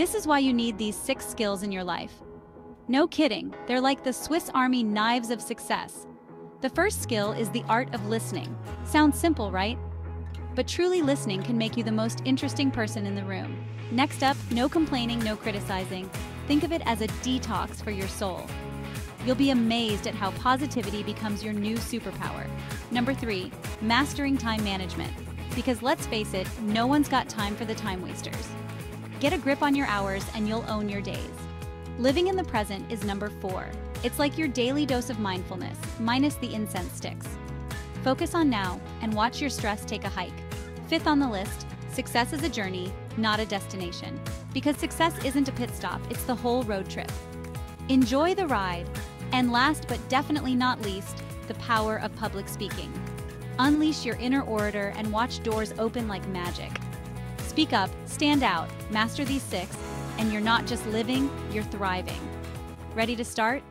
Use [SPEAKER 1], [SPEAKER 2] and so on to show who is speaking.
[SPEAKER 1] This is why you need these six skills in your life. No kidding, they're like the Swiss Army knives of success. The first skill is the art of listening. Sounds simple, right? But truly listening can make you the most interesting person in the room. Next up, no complaining, no criticizing. Think of it as a detox for your soul. You'll be amazed at how positivity becomes your new superpower. Number three, mastering time management. Because let's face it, no one's got time for the time wasters. Get a grip on your hours and you'll own your days. Living in the present is number four. It's like your daily dose of mindfulness, minus the incense sticks. Focus on now and watch your stress take a hike. Fifth on the list, success is a journey, not a destination. Because success isn't a pit stop, it's the whole road trip. Enjoy the ride. And last but definitely not least, the power of public speaking. Unleash your inner orator and watch doors open like magic. Speak up, stand out, master these six, and you're not just living, you're thriving. Ready to start?